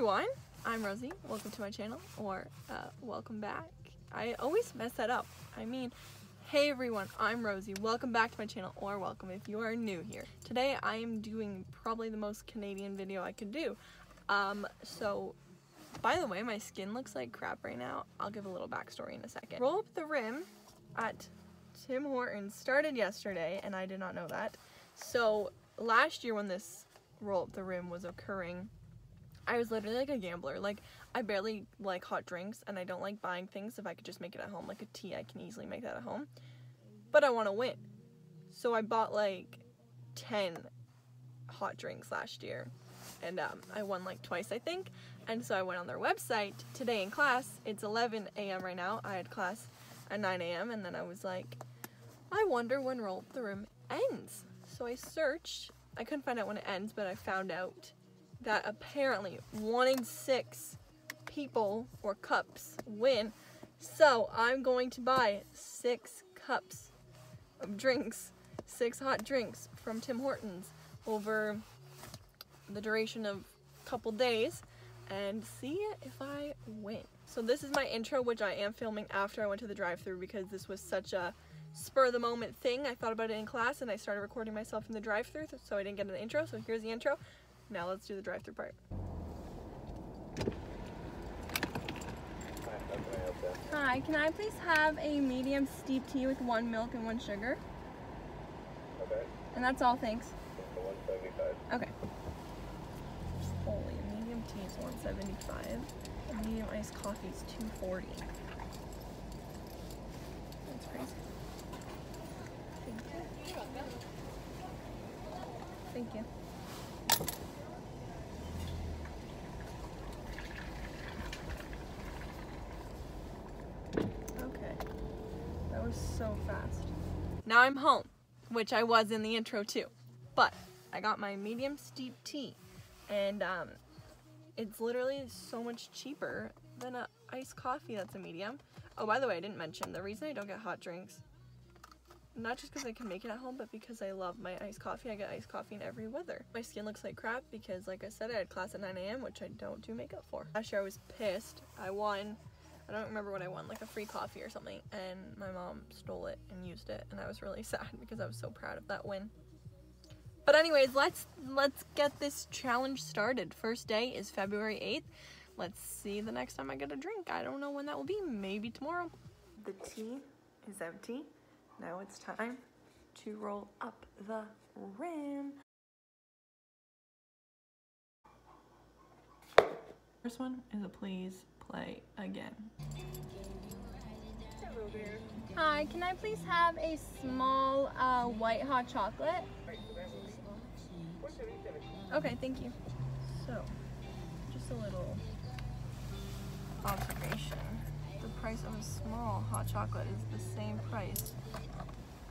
everyone, I'm Rosie. Welcome to my channel, or uh, welcome back. I always mess that up. I mean, hey everyone, I'm Rosie. Welcome back to my channel, or welcome if you are new here. Today I am doing probably the most Canadian video I could do. Um, so, by the way, my skin looks like crap right now. I'll give a little backstory in a second. Roll up the rim at Tim Hortons started yesterday, and I did not know that. So, last year when this roll up the rim was occurring, I was literally like a gambler. Like I barely like hot drinks and I don't like buying things if I could just make it at home. Like a tea, I can easily make that at home. But I want to win. So I bought like 10 hot drinks last year. And um, I won like twice, I think. And so I went on their website today in class. It's 11 a.m. right now. I had class at 9 a.m. And then I was like, I wonder when Roll the Rim ends. So I searched. I couldn't find out when it ends, but I found out that apparently one in six people or cups win. So I'm going to buy six cups of drinks, six hot drinks from Tim Hortons over the duration of a couple days and see if I win. So this is my intro, which I am filming after I went to the drive-thru because this was such a spur the moment thing. I thought about it in class and I started recording myself in the drive-thru so I didn't get an intro. So here's the intro. Now let's do the drive-through part. Hi, can I please have a medium steep tea with one milk and one sugar? Okay. And that's all, thanks. So 175. Okay. Holy, a medium tea is 175. A medium iced coffee is 240. That's crazy. Thank you. Thank you. Okay. That was fast. Now I'm home, which I was in the intro too. But I got my medium steep tea and um, it's literally so much cheaper than a iced coffee that's a medium. Oh, by the way, I didn't mention the reason I don't get hot drinks, not just because I can make it at home, but because I love my iced coffee. I get iced coffee in every weather. My skin looks like crap because, like I said, I had class at 9 a.m., which I don't do makeup for. Last year I was pissed. I won. I don't remember what I won, like a free coffee or something, and my mom stole it and used it, and I was really sad because I was so proud of that win. But anyways, let's let's get this challenge started. First day is February 8th. Let's see the next time I get a drink. I don't know when that will be. Maybe tomorrow. The tea is empty. Now it's time to roll up the rim. First one is a please play again. Hi, can I please have a small uh, white hot chocolate? Okay, thank you. So, just a little observation. The price of a small hot chocolate is the same price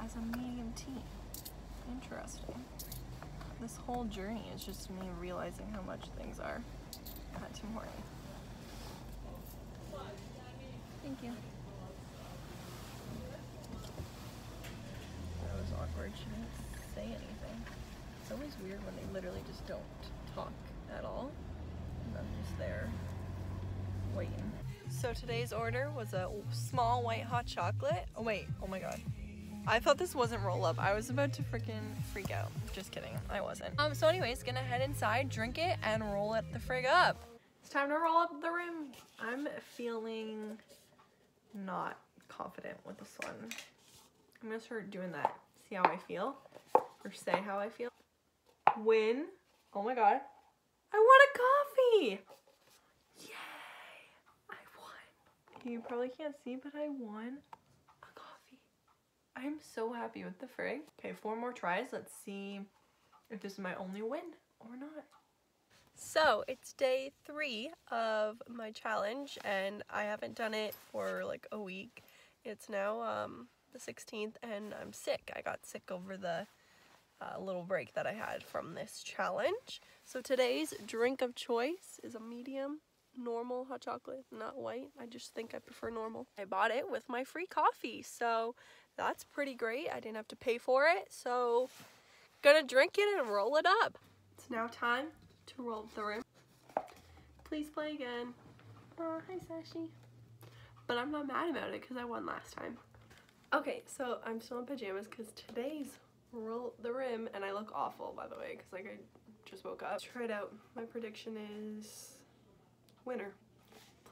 as a medium tea. Interesting. This whole journey is just me realizing how much things are at Tim Hortons. Thank you. That was awkward. She didn't say anything. It's always weird when they literally just don't talk at all. And I'm just there waiting. So today's order was a small white hot chocolate. Oh wait, oh my god. I thought this wasn't roll up. I was about to freaking freak out. Just kidding, I wasn't. Um, so anyways, gonna head inside, drink it, and roll it the frig up. It's time to roll up the rim. I'm feeling not confident with this one. I'm gonna start doing that. See how I feel, or say how I feel. Win. Oh my god. I won a coffee! Yay! I won. You probably can't see, but I won a coffee. I'm so happy with the frig. Okay, four more tries. Let's see if this is my only win or not. So it's day three of my challenge and I haven't done it for like a week. It's now um, the 16th and I'm sick. I got sick over the uh, little break that I had from this challenge. So today's drink of choice is a medium normal hot chocolate, not white. I just think I prefer normal. I bought it with my free coffee, so that's pretty great. I didn't have to pay for it, so gonna drink it and roll it up. It's now time to roll the rim. Please play again. Oh, hi Sashi. But I'm not mad about it because I won last time. Okay, so I'm still in pajamas because today's roll the rim and I look awful by the way because like I just woke up. Try it out. My prediction is winner.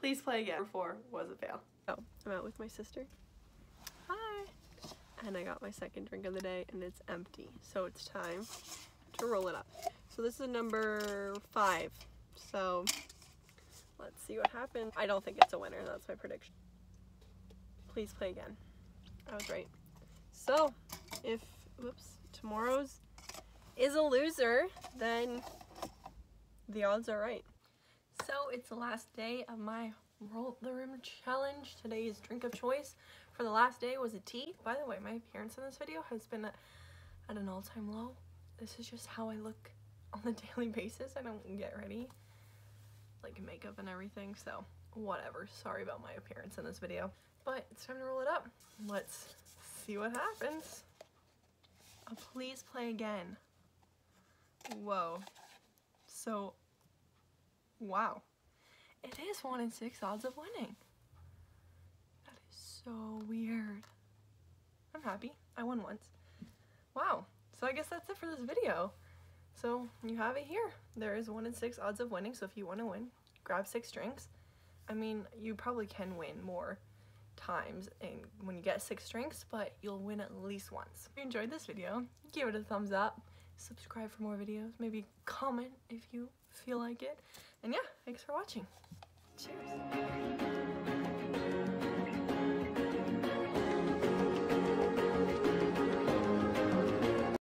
Please play again. Four was a fail. Oh, I'm out with my sister. Hi. And I got my second drink of the day and it's empty. So it's time to roll it up. So this is a number five. So let's see what happens. I don't think it's a winner. That's my prediction. Please play again. I was right. So if, whoops, tomorrow's is a loser, then the odds are right. So it's the last day of my roll the rim challenge. Today's drink of choice for the last day was a tea. By the way, my appearance in this video has been at an all-time low. This is just how I look on a daily basis. I don't get ready, like makeup and everything, so whatever. Sorry about my appearance in this video. But it's time to roll it up. Let's see what happens. Oh, please play again. Whoa. So, wow. It is 1 in 6 odds of winning. That is so weird. I'm happy. I won once. Wow. So I guess that's it for this video. So you have it here. There is 1 in 6 odds of winning, so if you want to win, grab 6 drinks. I mean, you probably can win more times and when you get 6 drinks, but you'll win at least once. If you enjoyed this video, give it a thumbs up, subscribe for more videos, maybe comment if you feel like it. And yeah, thanks for watching. Cheers.